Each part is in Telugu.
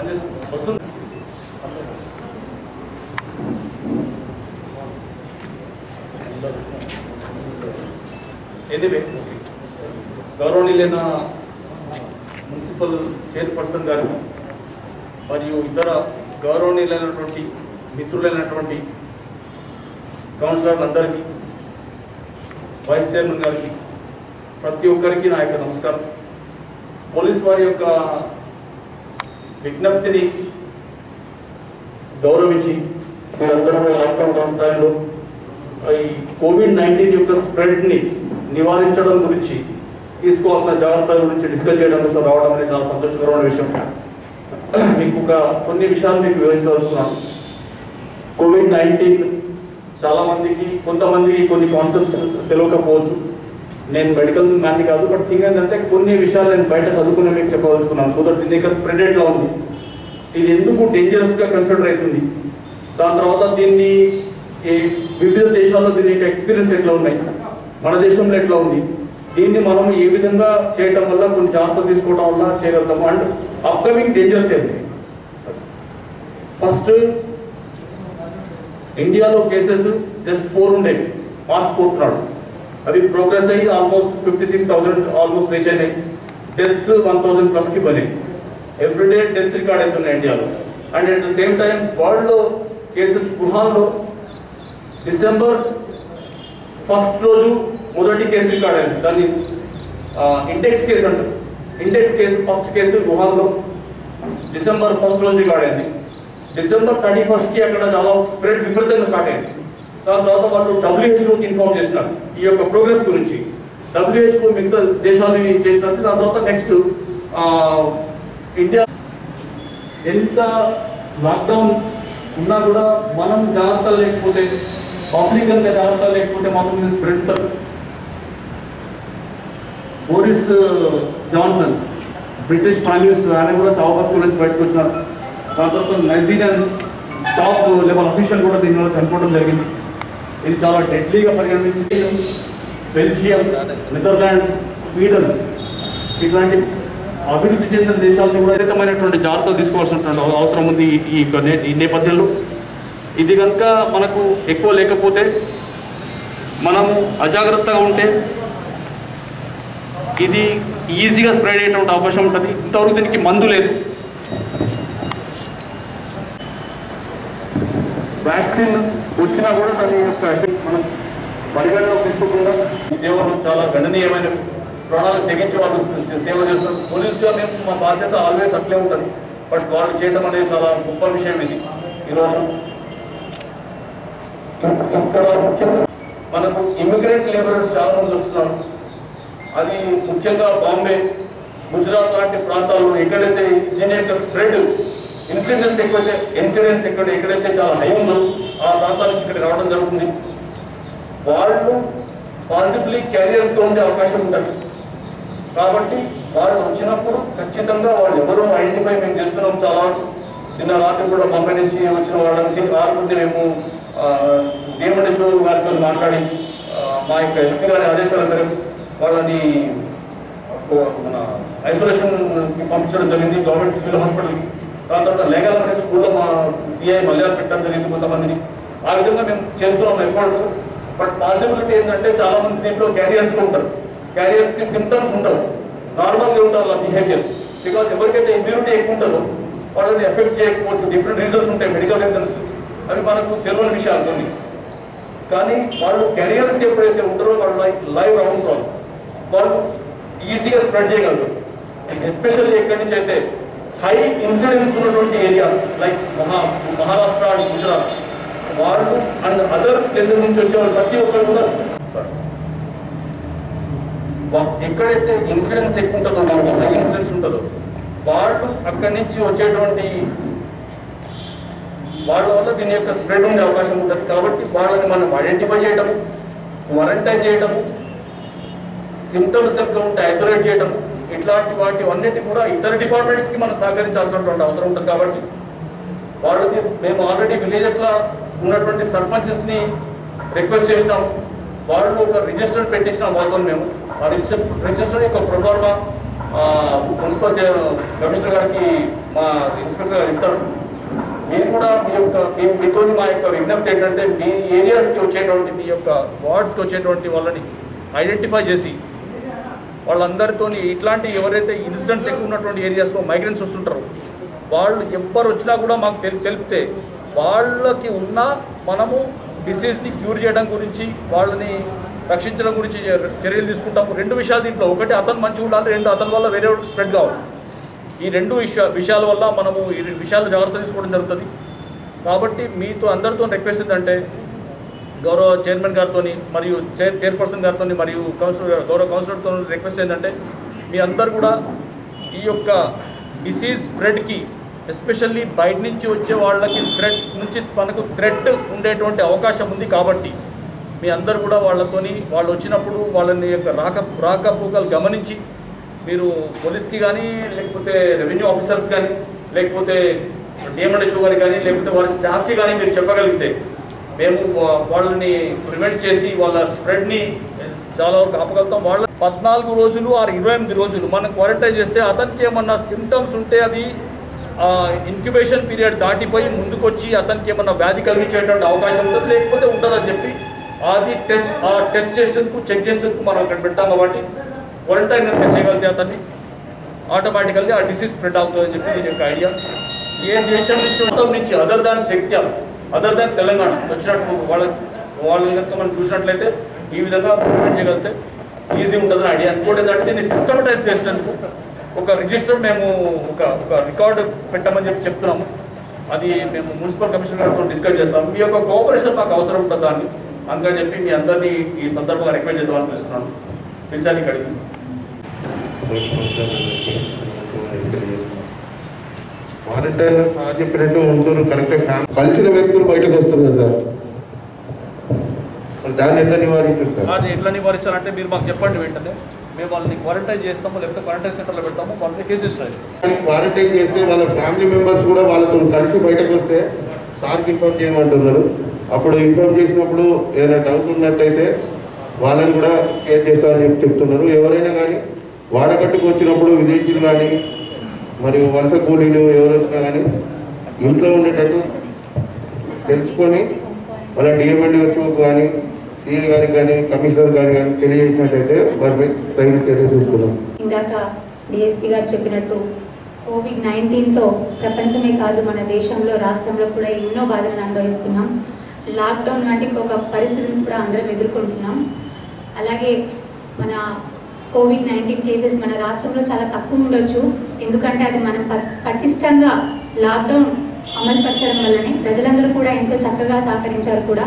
పనిచేస్తుంది వస్తుంది ఎనివే గౌరవనీయులైన మున్సిపల్ చైర్పర్సన్ గారు మరియు ఇతర గౌరవనీయులైనటువంటి మిత్రులైనటువంటి కౌన్సిలర్లందరికీ వైస్ చైర్మన్ గారికి ప్రతి ఒక్కరికి నా యొక్క నమస్కారం. పోలీస్ వారి యొక్క విజ్ఞప్తిని గౌరవించి మీరందరూ లాక్డౌన్ టైంలో ఈ కోవిడ్ నైన్టీన్ యొక్క స్ప్రెడ్ని నివారించడం గురించి తీసుకోవాల్సిన జాగ్రత్తల గురించి డిస్కస్ చేయడం కోసం రావడం అనేది చాలా సంతోషకరమైన విషయం. మీకు ఒక కొన్ని విషయాలు మీకు వివరించదలుచుకున్నాను. కోవిడ్ నైన్టీన్ చాలామందికి కొంతమందికి కొన్ని కాన్సెప్ట్స్ తెలియకపోవచ్చు. నేను మెడికల్ మ్యాన్ కాదు బట్ థింగ్ ఏంటంటే కొన్ని విషయాలు నేను బయట చదువుకునే మీకు చెప్పదలుచుకున్నాను. సో దట్ ఇది స్ప్రెడ్ ఎట్లా ఉంది ఇది ఎందుకు డేంజరస్గా కన్సిడర్ అవుతుంది? దాని తర్వాత దీన్ని ఈ వివిధ దేశాల్లో దీని యొక్క ఎక్స్పీరియన్స్ ఎట్లా ఉన్నాయి? మన దేశంలో ఎట్లా ఉంది? దీన్ని మనం ఏ విధంగా చేయటం వల్ల కొన్ని జాగ్రత్తలు తీసుకోవడం వల్ల చేయగలుగుతాము? అండ్ అప్కమింగ్ డేంజర్స్ ఏంటి ఫస్ట్ ఇండియాలో కేసెస్ జస్ట్ ఫోర్ ఉండేవి మార్చ్ ఫోర్త్ నాడు అవి ప్రోగ్రెస్ అయ్యి almost fifty six thousand almost reach అయినాయి డెత్స్ వన్ థౌసండ్ ప్లస్కి పని ఎవ్రీడే డెత్స్ రికార్డ్ అవుతున్నాయి ఇండియాలో and at the same time వరల్డ్లో కేసెస్ వుహాన్లో డిసెంబర్ ఫస్ట్ రోజు మొదటి కేసు రికార్డ్ అయింది దాన్ని ఇండెక్స్ కేసు అంటారు ఇండెక్స్ కేసు ఫస్ట్ కేసు వుహాన్లో డిసెంబర్ ఫస్ట్ రోజు రికార్డ్ అయింది డిసెంబర్ థర్టీ ఫస్ట్కి అక్కడ చాలా స్ప్రెడ్ విపరీతంగా స్టార్ట్ అయింది దాని తర్వాత వాళ్ళు డబ్ల్యూహెచ్ఓకి ఇన్ఫార్మ్ చేసినారు. ఈ యొక్క ప్రోగ్రెస్ గురించి. డబ్ల్యూహెచ్ఓ మిగతా దేశాలని చేసినట్టు దాని తర్వాత నెక్స్ట్ ఇండియా ఎంత లాక్డౌన్ ఉన్నా కూడా మనం జాగ్రత్తలు లేకపోతే పబ్లిక్ కనుక జాగ్రత్త లేకపోతే మాత్రం ఇది spread Boris Johnson British prime minister ఆయన కూడా చావు నుంచి బయటకు వచ్చినారు. దాని తర్వాత నైజీరియన్ టాప్ లెవెల్ అఫీషియల్ కూడా దీనివల్ల చనిపోవడం జరిగింది. ఇది చాలా డెడ్లీగా పరిగణించింది. బెల్జియం నెదర్లాండ్స్ స్వీడన్ ఇట్లాంటి అభివృద్ధి చెందిన దేశాలను కూడా అధికమైనటువంటి జాగ్రత్తలు తీసుకోవాల్సినటువంటి అవసరం ఉంది ఈ- నే- ఈ నేపథ్యంలో. ఇది కనుక మనకు ఎక్కువ లేకపోతే మనము అజాగ్రత్తగా ఉంటే ఇది ఈజీగా స్ప్రెడ్ అయ్యేటువంటి అవకాశం ఉంటుంది. ఇంతవరకు దీనికి మందు లేదు. వ్యాక్సిన్ వచ్చినా కూడా దాని యొక్క మనం పరిగణలో తీసుకోకుండా ఉద్యోగం చాలా గణనీయమైన ప్రాణాలు తెగించి వాళ్ళు సేవ చేస్తారు. పోలీసుగా మేము మా బాధ్యత ఆల్వేస్ అట్లే ఉంటుంది. బట్ వాళ్ళు చేయడం అనేది చాలా గొప్ప విషయం ఇది. ఈరోజు మనకు ఇమిగ్రెంట్ లేబరర్స్ చాలా మంది వస్తున్నారు. అది ముఖ్యంగా బాంబే గుజరాత్ లాంటి ప్రాంతాల్లో ఎక్కడైతే దీని యొక్క స్ప్రెడ్ ఇన్సిడెంట్స్ ఎక్కువైతే ఇన్సిడెంట్స్ ఎక్కడ ఎక్కడైతే చాలా హై ఉందో ఆ ప్రాంతాల నుంచి ఇక్కడ రావడం జరుగుతుంది. వాళ్ళు పాసిబ్లీ క్యారియర్స్గా ఉండే అవకాశం ఉంటుంది కాబట్టి వాళ్ళు వచ్చినప్పుడు ఖచ్చితంగా వాళ్ళు ఎవరో ఐడెంటిఫై మేము చేస్తున్నాం చాలా. నిన్న రాత్రి కూడా బాంబే నుంచి వచ్చిన వాళ్ళని రాకపోతే మేము డిఎండిషో గారితో మాట్లాడి మా యొక్క ఎస్పీ గారి ఆదేశాల మేరకు వాళ్ళని మన ఐసోలేషన్ పంపించడం జరిగింది గవర్నమెంట్ సివిల్ హాస్పిటల్కి. దాని తర్వాత లేగల్ అఫేర్స్ స్కూల్లో మా సిఐ మల్యాలు పెట్టడం జరిగింది కొంతమందిని. ఆ విధంగా మేము చేస్తున్నాం ఎఫర్ట్స్ బట్ పాసిబిలిటీ ఏంటంటే చాలా మంది దీంట్లో క్యారియర్స్ ఉంటారు. క్యారియర్స్కి సిమ్టమ్స్ ఉండవు. నార్మల్గా ఉంటారు ఆ బిహేవియర్ బికాజ్ ఎవరికైతే ఇమ్యూనిటీ ఎక్కువ ఉంటుందో వాళ్ళని ఎఫెక్ట్ చేయకపోవచ్చు. డిఫరెంట్ రీజన్స్ ఉంటాయి మెడికల్ రీజన్స్ అవి మనకు తెలియని విషయాలు కొన్ని. కానీ వాళ్ళు కెరియర్స్కి ఎప్పుడైతే ఉంటారో వాళ్ళు లైవ్ రౌండ్స్ వాళ్ళు వాళ్ళు ఈజీగా స్ప్రెడ్ చేయగలరు. ఎస్పెషల్లీ ఎక్కడి నుంచి అయితే హై ఇన్సిడెన్స్ ఉన్నటువంటి areas like Maha Maharashtra and Gujarat వాళ్ళు అండ్ అదర్ ప్లేసెస్ నుంచి వచ్చే వాళ్ళు ప్రతి ఒక్కరు కూడా ఎక్కడైతే ఇన్సిడెన్స్ ఎక్కువ ఉంటుందో మనకు హై ఇన్సిడెన్స్ ఉంటుందో వాళ్ళు అక్కడి నుంచి వచ్చేటువంటి వాళ్ళ వల్ల దీని యొక్క స్ప్రెడ్ ఉండే అవకాశం ఉంటుంది. కాబట్టి వాళ్ళని మనం ఐడెంటిఫై చేయడం క్వారంటైన్ చేయడం సిమ్టమ్స్ కనుక ఉంటే ఐసోలేట్ చేయడం ఇట్లాంటి వాటి అన్నిటి కూడా ఇతర డిపార్ట్మెంట్స్కి మనం సహకరించాల్సినటువంటి అవసరం ఉంటుంది కాబట్టి వాళ్ళకి మేము ఆల్రెడీ విలేజెస్లో ఉన్నటువంటి సర్పంచెస్ని రిక్వెస్ట్ చేసినాం. వాళ్ళు ఒక రిజిస్టర్ పెట్టించినాం వాళ్ళతో మేము. ఆ రిజిస్టర్ రిజిస్టర్ యొక్క ప్రొఫార్మా మున్సిపల్ కమిషనర్ గారికి మా ఇన్స్పెక్టర్ గారు ఇస్తారు. మీరు కూడా మీ యొక్క మీ- మీతో మా యొక్క విజ్ఞప్తి ఏంటంటే మీ ఏరియాస్కి వచ్చేటువంటి మీ యొక్క వార్డ్స్కి వచ్చేటువంటి వాళ్ళని ఐడెంటిఫై చేసి వాళ్ళందరితో ఇట్లాంటి ఎవరైతే ఇన్సిడెంట్స్ ఎక్కువ ఉన్నటువంటి ఏరియాస్లో మైగ్రెంట్స్ వస్తుంటారు వాళ్ళు ఎవ్వరు వచ్చినా కూడా మాకు తెలి తెలిపితే వాళ్ళకి ఉన్న మనము డిసీజ్ని క్యూర్ చేయడం గురించి వాళ్ళని రక్షించడం గురించి చర్యలు తీసుకుంటాము. రెండు విషయాలు దీంట్లో. ఒకటి అతను మంచిగా ఉండాలి. రెండు అతని వల్ల వేరే స్ప్రెడ్ కావాలి. ఈ రెండు విషయ విషయాల వల్ల మనము ఈ విషయాలు జాగ్రత్త తీసుకోవడం జరుగుతుంది. కాబట్టి మీతో అందరితో రిక్వెస్ట్ ఏంటంటే గౌరవ చైర్మన్ గారితో మరియు చైర్ చైర్పర్సన్ గారితో మరియు కౌన్సిలర్ గౌరవ కౌన్సిలర్తో రిక్వెస్ట్ ఏంటంటే మీ అందరు కూడా ఈ యొక్క డిసీజ్ స్ప్రెడ్కి ఎస్పెషల్లీ బయట నుంచి వచ్చే వాళ్ళకి థ్రెడ్ నుంచి మనకు థ్రెడ్ ఉండేటువంటి అవకాశం ఉంది కాబట్టి మీ అందరు కూడా వాళ్ళతోని వాళ్ళు వచ్చినప్పుడు వాళ్ళని యొక్క రాక రాకపోకలు గమనించి మీరు పోలీస్కి కానీ లేకపోతే రెవెన్యూ ఆఫీసర్స్ కానీ లేకపోతే డిఎంఎన్హెచ్ఓ గారికి కానీ లేకపోతే వారి స్టాఫ్కి కానీ మీరు చెప్పగలిగితే మేము వాళ్ళని ప్రివెంట్ చేసి వాళ్ళ స్ప్రెడ్ని చాలా వరకు ఆపగలుగుతాం. వాళ్ళ పద్నాలుగు రోజులు ఆరు ఇరవై ఎనిమిది రోజులు మనం క్వారంటైన్ చేస్తే అతనికి ఏమన్నా సిమ్టమ్స్ ఉంటే అది ఇంక్యుబేషన్ పీరియడ్ దాటిపోయి ముందుకొచ్చి అతనికి ఏమన్నా వ్యాధి కలిగించేటువంటి అవకాశం ఉంటుంది? లేకపోతే ఉంటుందని చెప్పి అది టెస్ట్ ఆ టెస్ట్ చేసేందుకు చెక్ చేసేందుకు మనం అక్కడ పెడతాం కాబట్టి క్వారంటైన్ కనుక చేయగలిగితే అతన్ని ఆటోమేటికల్గా ఆ డిసీజ్ స్ప్రెడ్ అవుతుందని చెప్పి దీని యొక్క ఐడియా ఏ దేశం నుంచి మొత్తం నుంచి అదర్ చెక్ చేయాలి అదర్ దాన్ తెలంగాణ వచ్చినట్టు వాళ్ళ వాళ్ళని కనుక మనం చూసినట్లయితే ఈ విధంగా ప్రివెంట్ చేయగలిగితే ఈజీ ఉంటుందని ఐడియా ఇంకోటి ఏంటంటే దీన్ని సిస్టమటైజ్ చేసినందుకు ఒక రిజిస్టర్ మేము ఒక ఒక రికార్డు పెట్టమని చెప్పి చెప్తున్నాము. అది మేము మున్సిపల్ కమిషనర్ గారితో డిస్కస్ చేస్తాం మీ యొక్క కోఆపరేషన్ మాకు అవసరం ఉంటుంది దాన్ని అందుకని చెప్పి మీ అందరినీ ఈ సందర్భంగా రిక్వెస్ట్ చేద్దామని పిలుస్తున్నాను. పిలిచానికి అడిగింది క్వారంటైన్ సార్ చెప్పినట్టు ఉంటారు కరెక్ట్ కలిసిన వ్యక్తులు బయటకు వస్తున్నారు సార్. దాన్ని ఎట్లా నివారించారు సార్? అది ఎట్లా నివారించాలంటే మీరు మాకు చెప్పండి వెంటనే. మేము వాళ్ళని క్వారంటైన్ చేస్తాము లేకపోతే క్వారంటైన్ సెంటర్లో పెడతాము వాళ్ళని కేసెస్ రాయిస్తాం క్వారంటైన్ చేస్తే వాళ్ళ ఫ్యామిలీ మెంబర్స్ కూడా వాళ్ళతో కలిసి బయటకు వస్తే సార్కి ఇన్ఫార్మ్ చేయమంటున్నారు. అప్పుడు ఇన్ఫార్మ్ చేసినప్పుడు ఏదైనా డౌట్ ఉన్నట్టయితే వాళ్ళని కూడా కేర్ చేస్తారని చెప్పి చెప్తున్నారు. ఎవరైనా కానీ వాడకట్టుకు వచ్చినప్పుడు విదేశీయులు కానీ మరియు వలస కూలీలు ఎవరైనా కానీ ఇంట్లో ఉండేటట్టు తెలుసుకొని వాళ్ళ డిఎంఎండ్ఓ కానీ సీఏ గారికి కానీ కమిషనర్ గారికి కానీ తెలియజేసినట్టయితే వారి తగిన చర్య తీసుకున్నాం ఇందాక డిఎస్పీ గారు చెప్పినట్టు కోవిడ్ నైన్టీన్తో ప్రపంచమే కాదు మన దేశంలో రాష్ట్రంలో కూడా ఎన్నో బాధలను అనుభవిస్తున్నాం. లాక్డౌన్ వంటి ఒక పరిస్థితిని కూడా అందరం ఎదుర్కొంటున్నాం. అలాగే మన కోవిడ్ నైన్టీన్ కేసెస్ మన రాష్ట్రంలో చాలా తక్కువ ఉండొచ్చు. ఎందుకంటే అది మనం పస్- పటిష్టంగా లాక్డౌన్ అమలుపరచడం వల్లనే ప్రజలందరూ కూడా ఎంతో చక్కగా సహకరించారు కూడా.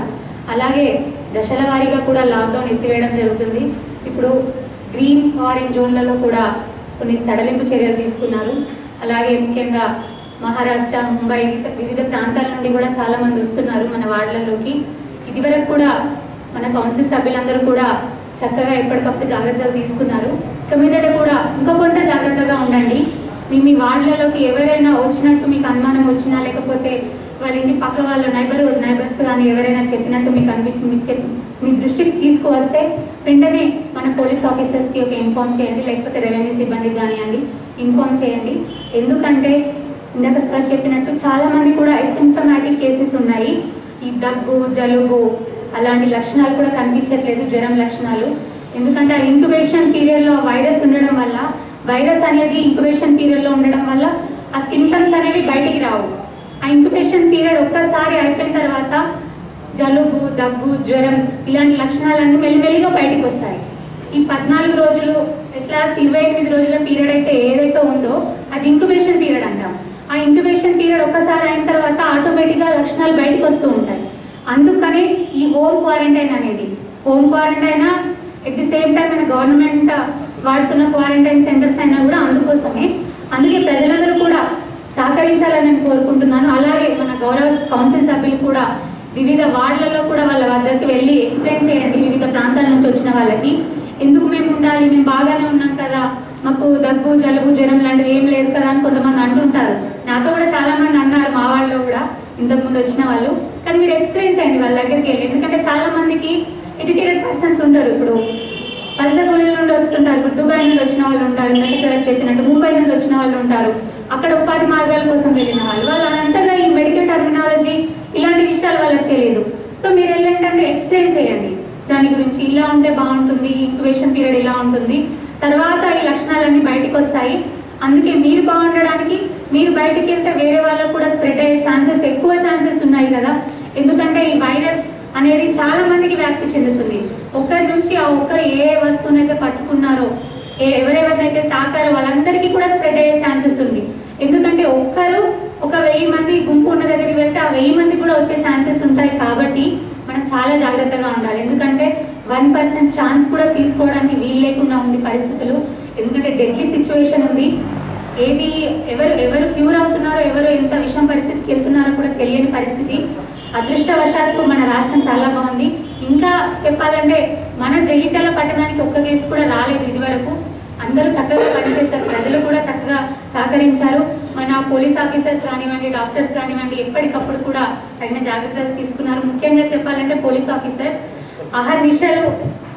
అలాగే దశల వారీగా కూడా లాక్డౌన్ ఎత్తివేయడం జరుగుతుంది. ఇప్పుడు గ్రీన్ ఆరెంజ్ జోన్లలో కూడా కొన్ని సడలింపు చర్యలు తీసుకున్నారు. అలాగే ముఖ్యంగా మహారాష్ట్ర ముంబై వివిధ వివిధ ప్రాంతాల నుండి కూడా చాలా మంది వస్తున్నారు మన వార్డులలోకి. ఇదివరకు కూడా మన కౌన్సిల్ సభ్యులందరూ కూడా చక్కగా ఎప్పటికప్పుడు జాగ్రత్తలు తీసుకున్నారు. ఇక మీదట కూడా ఇంకా కొంత జాగ్రత్తగా ఉండండి. మీ మీ వార్డులలోకి ఎవరైనా వచ్చినట్టు మీకు అనుమానం వచ్చినా లేకపోతే వాళ్ళ ఇంటి పక్క వాళ్ళు నైబర్ నైబర్స్ కానీ ఎవరైనా చెప్పినట్టు మీకు అనిపించి మీకు చెప్పి మీ దృష్టికి తీసుకువస్తే వెంటనే మన పోలీస్ ఆఫీసర్స్కి ఒక ఇన్ఫామ్ చేయండి లేకపోతే రెవెన్యూ సిబ్బందికి కానివ్వండి ఇన్ఫామ్ చేయండి. ఎందుకంటే ఇందాక సార్ చెప్పినట్టు చాలామంది కూడా అసిమ్టమాటిక్ కేసెస్ ఉన్నాయి. ఈ దగ్గు జలుబు అలాంటి లక్షణాలు కూడా కనిపించట్లేదు జ్వరం లక్షణాలు. ఎందుకంటే ఆ ఇంక్యుబేషన్ పీరియడ్లో వైరస్ ఉండడం వల్ల వైరస్ అనేది ఇంక్యుబేషన్ పీరియడ్లో ఉండడం వల్ల ఆ సిమ్టమ్స్ అనేవి బయటికి రావు. ఆ ఇంక్యుబేషన్ పీరియడ్ ఒక్కసారి అయిపోయిన తర్వాత జలుబు దగ్గు జ్వరం ఇలాంటి లక్షణాలన్నీ మెల్లిమెల్లిగా బయటికి వస్తాయి. ఈ పద్నాలుగు రోజులు ఎట్ లాస్ట్ ఇరవై ఎనిమిది రోజుల పీరియడ్ అయితే ఏదైతే ఉందో అది ఇంక్యుబేషన్ పీరియడ్ అంటాం. ఆ ఇంక్యుబేషన్ పీరియడ్ ఒక్కసారి అయిన తర్వాత ఆటోమేటిక్గా లక్షణాలు బయటకు వస్తూ ఉంటాయి. అందుకనే ఈ హోమ్ క్వారంటైన్ అనేది home quarantine at the same time మన గవర్నమెంట్ వాడుతున్న క్వారంటైన్ సెంటర్స్ అయినా కూడా అందుకోసమే. అందుకే ప్రజలందరూ కూడా సహకరించాలని నేను కోరుకుంటున్నాను. అలాగే మన గౌరవ కౌన్సిల్ సభ్యులు కూడా వివిధ వార్డులలో కూడా వాళ్ళ వద్దకు వెళ్ళి ఎక్స్ప్లెయిన్ చేయండి వివిధ ప్రాంతాల నుంచి వచ్చిన వాళ్ళకి. ఎందుకు మేము ఉండాలి? మేము బాగానే ఉన్నాం కదా. మాకు దగ్గు జలుబు జ్వరం లాంటివి ఏం లేదు కదా అని కొంతమంది అంటుంటారు. నాతో కూడా చాలామంది అన్నారు మా వాళ్ళు కూడా ఇంతకుముందు వచ్చిన వాళ్ళు. కానీ మీరు ఎక్స్ప్లెయిన్ చేయండి వాళ్ళ దగ్గరికి వెళ్ళి. ఎందుకంటే చాలామందికి ఎడ్యుకేటెడ్ పర్సన్స్ ఉంటారు ఇప్పుడు. వస్తుంటారు. ఇప్పుడు దుబాయ్ నుండి వచ్చిన వాళ్ళు ఉంటారు ఇందాక సార్ చెప్పినట్టు ముంబై నుండి వచ్చిన వాళ్ళు ఉంటారు. అక్కడ ఉపాధి మార్గాల కోసం వెళ్ళిన వాళ్ళు. వాళ్ళు అంతగా ఈ మెడికల్ టర్మినాలజీ ఇలాంటి విషయాలు వాళ్ళకి తెలియదు. సో మీరు వెళ్ళేంటంటే ఎక్స్ప్లెయిన్ చేయండి. దాని గురించి ఇలా ఉంటే బాగుంటుంది ఇంక్యుబేషన్ పీరియడ్ ఇలా ఉంటుంది. తర్వాత ఈ లక్షణాలన్నీ బయటకు వస్తాయి. అందుకే మీరు బాగుండడానికి మీరు బయటికి వెళ్తే వేరే వాళ్ళకు కూడా స్ప్రెడ్ అయ్యే ఛాన్సెస్ ఎక్కువ ఛాన్సెస్ ఉన్నాయి కదా. ఎందుకంటే ఈ వైరస్ అనేది చాలా మందికి వ్యాప్తి చెందుతుంది. ఒక్కరి నుంచి ఆ ఒక్కరు ఏ ఏ వస్తువునైతే పట్టుకున్నారో ఏ ఎవరెవరినైతే తాకారో వాళ్ళందరికీ కూడా స్ప్రెడ్ అయ్యే ఛాన్సెస్ ఉంది. ఎందుకంటే ఒక్కరు ఒక వెయ్యి మంది గుంపు ఉన్న దగ్గరికి వెళ్తే ఆ వెయ్యి మంది కూడా వచ్చే ఛాన్సెస్ ఉంటాయి కాబట్టి మనం చాలా జాగ్రత్తగా ఉండాలి. ఎందుకంటే వన్ పర్సెంట్ ఛాన్స్ కూడా తీసుకోవడానికి వీలు లేకుండా ఉంది పరిస్థితులు. ఎందుకంటే డెడ్లీ సిచ్యువేషన్ ఉంది. ఏది ఎవరు ఎవరు క్యూర్ అవుతున్నారో ఎవరు ఎంత విషం పరిస్థితికి వెళ్తున్నారో కూడా తెలియని పరిస్థితి. అదృష్టవశాత్తు మన రాష్ట్రం చాలా బాగుంది. ఇంకా చెప్పాలంటే మన జగిత్యాల పట్టణానికి ఒక్క కేసు కూడా రాలేదు ఇదివరకు. అందరూ చక్కగా పనిచేశారు. ప్రజలు కూడా చక్కగా సహకరించారు. మన పోలీస్ ఆఫీసర్స్ కానివ్వండి డాక్టర్స్ కానివ్వండి ఎప్పటికప్పుడు కూడా తగిన జాగ్రత్తలు తీసుకున్నారు. ముఖ్యంగా చెప్పాలంటే పోలీస్ ఆఫీసర్స్ అహర్నిశలు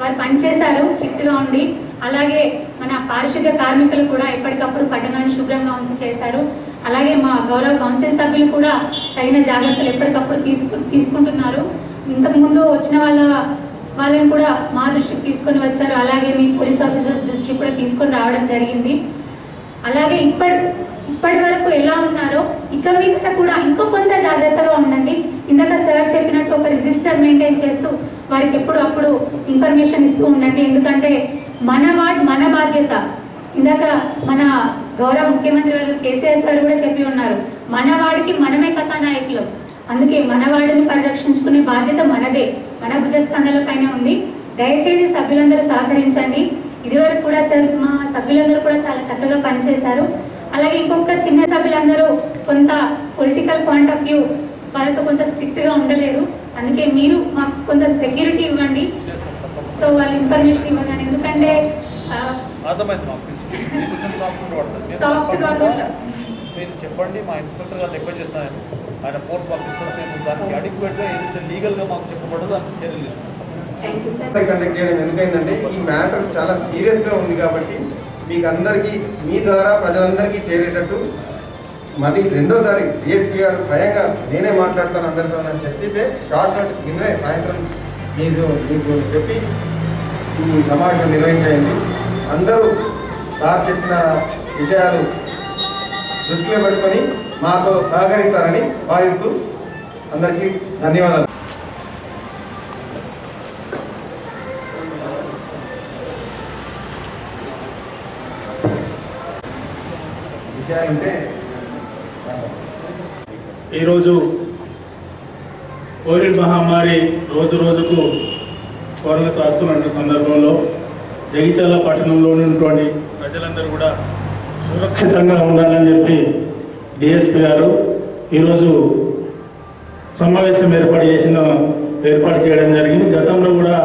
వారు పనిచేశారు స్ట్రిక్ట్గా ఉండి. అలాగే మన పారిశుద్ధ్య కార్మికులు కూడా ఎప్పటికప్పుడు పట్టణాన్ని శుభ్రంగా ఉంచి చేశారు. అలాగే మా గౌరవ కౌన్సిల్ సభ్యులు కూడా తగిన జాగ్రత్తలు ఎప్పటికప్పుడు తీసుకు తీసుకుంటున్నారు. ఇంతకుముందు వచ్చిన వాళ్ళ వాళ్ళని కూడా మా దృష్టికి తీసుకొని వచ్చారు. అలాగే మీ పోలీస్ ఆఫీసర్స్ దృష్టికి కూడా తీసుకొని రావడం జరిగింది. అలాగే ఇప్పటి ఇప్పటి వరకు ఎలా ఉన్నారో ఇక మీదట కూడా ఇంకో కొంత జాగ్రత్తగా ఉండండి. ఇందాక సార్ చెప్పినట్టు ఒక రిజిస్టర్ మెయింటైన్ చేస్తూ వారికి ఎప్పుడు అప్పుడు ఇన్ఫర్మేషన్ ఇస్తూ ఉండండి. ఎందుకంటే మన వార్డ్ మన బాధ్యత. ఇందాక మన గౌరవ ముఖ్యమంత్రి గారు కేసీఆర్ సార్ కూడా చెప్పి ఉన్నారు మన వాడికి మనమే కథానాయకులు. అందుకే మన వాడిని పరిరక్షించుకునే బాధ్యత మనదే. మన భుజస్కంధాల పైన ఉంది. దయచేసి సభ్యులందరూ సహకరించండి. ఇదివరకు కూడా సార్ మా సభ్యులందరూ కూడా చాలా చక్కగా పనిచేశారు. అలాగే ఇంకొక చిన్న సభ్యులందరూ కొంత పొలిటికల్ పాయింట్ ఆఫ్ వ్యూ వాళ్ళతో కొంత స్ట్రిక్ట్గా ఉండలేరు. అందుకే మీరు మాకు కొంత సెక్యూరిటీ ఇవ్వండి. సో వాళ్ళు ఇన్ఫర్మేషన్ ఇవ్వగానే ఎందుకంటే సాఫ్ట్ కాకుండా. మీరు చెప్పండి మా ఇన్స్పెక్టర్ గారు రిక్వెస్ట్ చేస్తాను ఆయన ఫోర్స్ పంపిస్తారు మేము దానికి అడిక్వేట్గా ఏదైతే లీగల్గా మాకు చెప్పబడదో దానికి చర్యలు కండక్ట్ చేయడం ఎందుకైందంటే ఈ మ్యాటర్ చాలా సీరియస్గా ఉంది కాబట్టి మీకు అందరికీ మీ ద్వారా ప్రజలందరికీ చేరేటట్టు మళ్ళీ రెండోసారి డిఎస్పీ గారు స్వయంగా నేనే మాట్లాడతాను అందరితో అని చెప్పితే షార్ట్ నోట్స్ నిన్నే సాయంత్రం మీరు మీకు చెప్పి ఈ సమావేశం నిర్వహించేయండి. అందరూ సార్ చెప్పిన విషయాలు దృష్టిలో పెట్టుకొని మాతో సహకరిస్తారని భావిస్తూ అందరికీ ధన్యవాదాలు. విషయాలంటే ఈరోజు కోవిడ్ మహమ్మారి రోజు రోజుకు కోరలు చేస్తున్న సందర్భంలో జగిత్యాల పట్టణంలో ఉన్నటువంటి ప్రజలందరూ కూడా సురక్షితంగా ఉండాలని చెప్పి డిఎస్పీ గారు ఈరోజు సమావేశం ఏర్పాటు చేసిన ఏర్పాటు చేయడం జరిగింది. గతంలో కూడా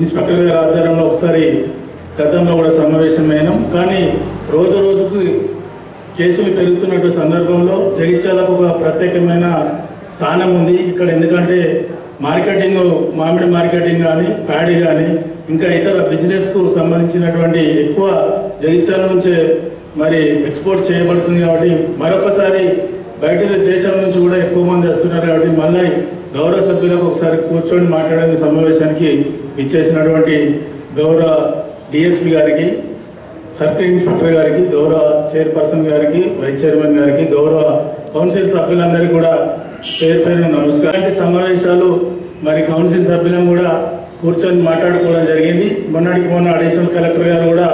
ఇన్స్పెక్టర్ గారి ఆధ్వర్యంలో ఒకసారి గతంలో కూడా సమావేశమైనాం. కానీ రోజు రోజుకు కేసులు పెరుగుతున్నట్టు సందర్భంలో జగిత్యాలకు ఒక ప్రత్యేకమైన స్థానం ఉంది. ఇక్కడ ఎందుకంటే మార్కెటింగ్ మామిడి మార్కెటింగ్ కానీ ప్యాడీ కానీ ఇంకా ఇతర బిజినెస్కు సంబంధించినటువంటి ఎక్కువ జగిత్యాల నుంచే మరి ఎక్స్పోర్ట్ చేయబడుతుంది కాబట్టి మరొకసారి బయట దేశాల నుంచి కూడా ఎక్కువ మంది వస్తున్నారు కాబట్టి మళ్ళీ గౌరవ సభ్యులకు ఒకసారి కూర్చొని మాట్లాడే సమావేశానికి ఇచ్చేసినటువంటి గౌరవ డిఎస్పి గారికి సర్కిల్ ఇన్స్పెక్టర్ గారికి గౌరవ చైర్పర్సన్ గారికి వైస్ చైర్మన్ గారికి గౌరవ కౌన్సిల్ సభ్యులందరికీ కూడా పేరు పేరు నమస్కారం. ఇలాంటి సమావేశాలు మరి కౌన్సిల్ సభ్యులను కూడా కూర్చొని మాట్లాడుకోవడం జరిగింది. మొన్నటికి మొన్న అడిషనల్ కలెక్టర్ గారు కూడా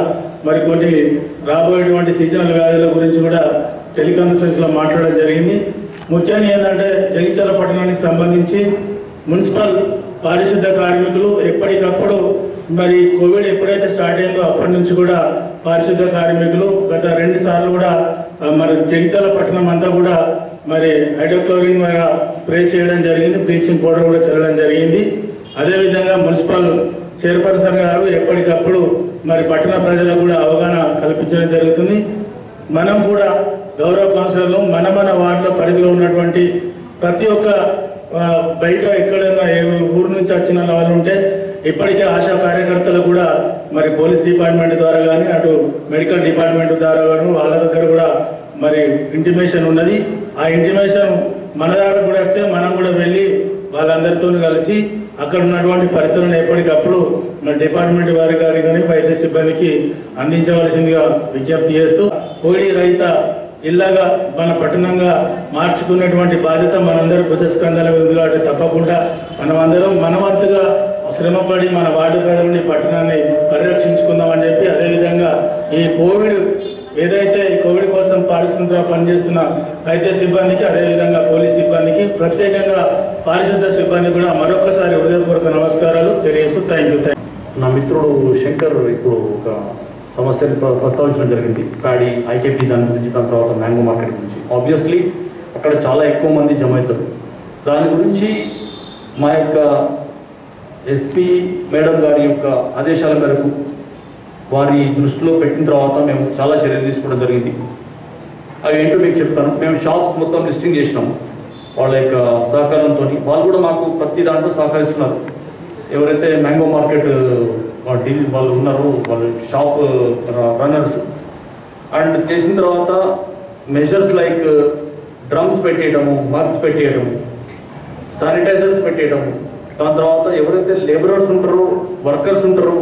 మరి కొన్ని రాబోయేటువంటి సీజనల్ వ్యాధుల గురించి కూడా టెలికాన్ఫరెన్స్లో మాట్లాడడం జరిగింది. ముఖ్యంగా ఏంటంటే జగిత్యాల పట్టణానికి సంబంధించి మున్సిపల్ పారిశుద్ధ కార్మికులు ఎప్పటికప్పుడు మరి కోవిడ్ ఎప్పుడైతే స్టార్ట్ అయిందో అప్పటి నుంచి కూడా పారిశుద్ధ కార్మికులు గత రెండు సార్లు కూడా మరి జగిత్యాల పట్టణం అంతా కూడా మరి హైడ్రోక్లోరిన్ స్ప్రే చేయడం జరిగింది బ్లీచింగ్ పౌడర్ కూడా చల్లడం జరిగింది. అదేవిధంగా మున్సిపల్ చైర్పర్సన్ గారు ఎప్పటికప్పుడు మరి పట్టణ ప్రజలకు కూడా అవగాహన కల్పించడం జరుగుతుంది. మనం కూడా గౌరవ కౌన్సిలర్లు మన మన వార్డుల పరిధిలో ఉన్నటువంటి ప్రతి ఒక్క బయట ఎక్కడైనా ఏ ఊరు నుంచి వచ్చిన వాళ్ళు ఉంటే ఇప్పటికే ఆశా కార్యకర్తలు కూడా మరి పోలీస్ డిపార్ట్మెంట్ ద్వారా కానీ అటు మెడికల్ డిపార్ట్మెంట్ ద్వారా కానీ వాళ్ళ దగ్గర కూడా మరి ఇంటిమేషన్ ఉన్నది. ఆ ఇంటిమేషన్ మన దగ్గర కూడా వస్తే మనం కూడా వెళ్ళి వాళ్ళందరితో కలిసి అక్కడ ఉన్నటువంటి పరిస్థితులను ఎప్పటికప్పుడు మన డిపార్ట్మెంట్ వారి గారి కానీ వైద్య సిబ్బందికి అందించవలసిందిగా విజ్ఞప్తి చేస్తూ కోడి రైత జిల్లాగా మన పట్టణంగా మార్చుకున్నటువంటి బాధ్యత మనందరూ భుజస్కంధాల ఉంది కాబట్టి తప్పకుండా మనమందరం మనవంతుగా శ్రమపడి మన వార్డు ప్రజలని పట్టణాన్ని పరిరక్షించుకుందామని చెప్పి అదేవిధంగా ఈ కోవిడ్ ఏదైతే ఈ కోవిడ్ కోసం పారిశుద్ధ్యంగా పనిచేస్తున్న వైద్య సిబ్బందికి అదేవిధంగా పోలీస్ సిబ్బందికి ప్రత్యేకంగా పారిశుద్ధ సిబ్బంది కూడా మరొకసారి హృదయపూర్వక నమస్కారాలు తెలియజేస్తూ థ్యాంక్ యూ నా మిత్రుడు శంకర్ ఇప్పుడు ఒక సమస్యను ప్ర- ప్రస్తావించడం జరిగింది. కాడి ఐకేపీ దాని గురించి దాని తర్వాత మ్యాంగో మార్కెట్ గురించి. ఆబ్వియస్లీ అక్కడ చాలా ఎక్కువ మంది జమ అవుతారు. దాని గురించి మా యొక్క ఎస్పీ మేడం గారి యొక్క ఆదేశాల మేరకు వారి దృష్టిలో పెట్టిన తర్వాత మేము చాలా చర్యలు తీసుకోవడం జరిగింది. అవి ఏంటో మీకు చెప్తాను. మేము షాప్స్ మొత్తం లిస్టింగ్ చేసినాము వాళ్ళ యొక్క సహకారంతో వాళ్ళు కూడా మాకు ప్రతి దాంట్లో సహకరిస్తున్నారు. ఎవరైతే మ్యాంగో మార్కెట్ డీల్ వాళ్ళు ఉన్నారో వాళ్ళు షాప్ రన్నర్స్. అండ్ చేసిన తర్వాత మెజర్స్ లైక్ డ్రమ్స్ పెట్టేయడము మగ్స్ పెట్టేయడము శానిటైజర్స్ పెట్టేయడం దాని తర్వాత ఎవరైతే లేబరర్స్ ఉంటారో వర్కర్స్ ఉంటారో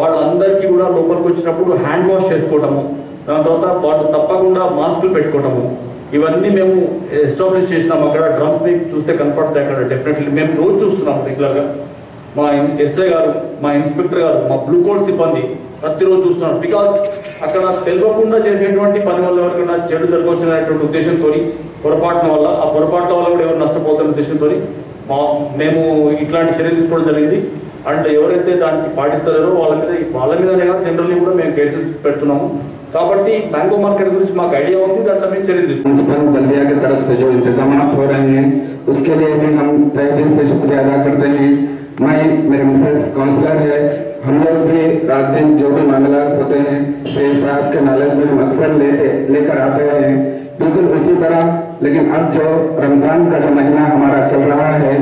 వాళ్ళందరికీ కూడా లోపలికి వచ్చినప్పుడు హ్యాండ్ వాష్ చేసుకోవటము. దాని తర్వాత వాళ్ళు తప్పకుండా మాస్కులు పెట్టుకోవటము. ఇవన్నీ మేము ఎస్టాబ్లిష్ చేసినాం. అక్కడ డ్రమ్స్ మీకు చూస్తే కనపడతాయి అక్కడ. డెఫినెట్లీ మేము రోజు చూస్తున్నాం రెగ్యులర్గా మా ఎస్ఐ గారు మా ఇన్స్పెక్టర్ గారు మా బ్లూ కోడ్ సిబ్బంది ప్రతిరోజు చూస్తున్నారు బికాస్ అక్కడ తెలియకుండా చేసేటువంటి పని వల్ల ఎవరికైనా చెడు జరగవచ్చినటువంటి ఉద్దేశంతో పొరపాటున వల్ల ఆ పొరపాట్ల వల్ల కూడా ఎవరు నష్టపోతున్న ఉద్దేశంతో మా మేము ఇట్లాంటి చర్యలు తీసుకోవడం జరిగింది అండ్ ఎవరైతే దానికి పాటిస్తారో వాళ్ళ మీద వాళ్ళ మీదనే కాదు జనరల్లీ కూడా మేము కేసెస్ పెడుతున్నాము కాబట్టి మ్యాంగో మార్కెట్ గురించి మాకు ఐడియా ఉంది దాంట్లో మేము చర్యలు తీసుకుంటాం म्यूनसिपल बल्दिया की तरफ से जो इंतजाम हो रहे हैं उसके लिए भी हम तय दिल से शुक्रिया अदा करते हैं मैं मेरे मिसेस काउंसलर है हम लोग भी रात दिन जो भी मामलात होते हैं शेख साहब के नॉलेज में हम अक्सर लेते लेकर आते हैं बिल्कुल उसी तरह, लेकिन अब जो रमज़ान का जो महीना हमारा चल रहा है,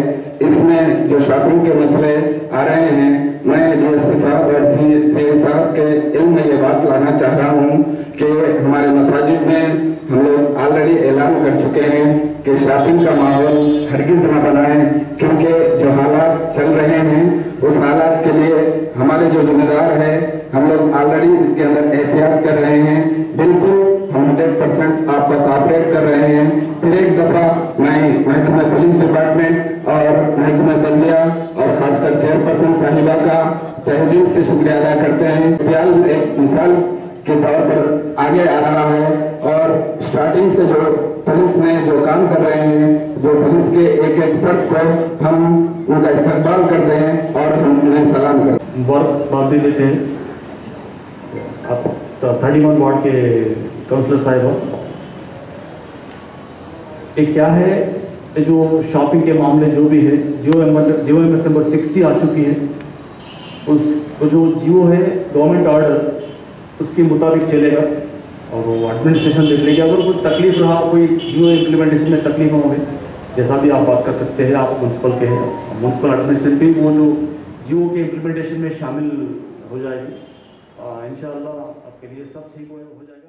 इसमें जो शॉपिंग के मसले आ रहे हैं, मैं डीएसपी साहब और सी साहब के इल्म में ये बात लाना चाह रहा हूँ कि हमारे मसाजिद में हम लोग ऑलरेडी ऐलान कर चुके हैं कि शॉपिंग का माहौल हरगिज न बनाएँ, क्योंकि जो हालात चल रहे हैं, उस हालात के लिए हमारे जो जिम्मेदार है, हम लोग ऑलरेडी इसके अंदर एहतियात कर रहे हैं। बिल्कुल हम हंड्रेड परसेंट आपका कॉपरेट कर रहे हैं फिर एक दफ़ा मैं महकमा पुलिस डिपार्टमेंट और महकमा बल्दिया और खासकर चेयरपर्सन साहिबा का तहदील से शुक्रिया अदा करते हैं फ़िलहाल एक मिसाल के तौर पर आगे आ रहा है और स्टार्टिंग से जो पुलिस में जो काम कर रहे हैं जो पुलिस के एक एक फर्द को हम उनका इस्तेमाल करते हैं और हम उन्हें सलाम करते हैं वर्क देते हैं आप थर्टी वन वार्ड के काउंसलर साहिबा ये क्या है? जो शॉपिंग के मामले जो भी है Jio M Jio M S number sixty आ चुकी है। उस, वो जो जियो है गवर्नमेंट ऑर्डर उसके मुताबिक चलेगा और वो एडमिनिस्ट्रेशन देख लेगी। अगर कोई तकलीफ़ रहा, कोई जियो इम्प्लीमेंटेशन में तकलीफ़ होंगे, जैसा भी आप बात कर सकते हैं, आप म्यूनसिपल के हैं। म्यूनसिपल एडमिनिस्ट्रेशन भी वो जो जियो के इम्प्लीमेंटेशन में शामिल हो जाएगी। इन आपके लिए सब ठीक हो हो जाएगा।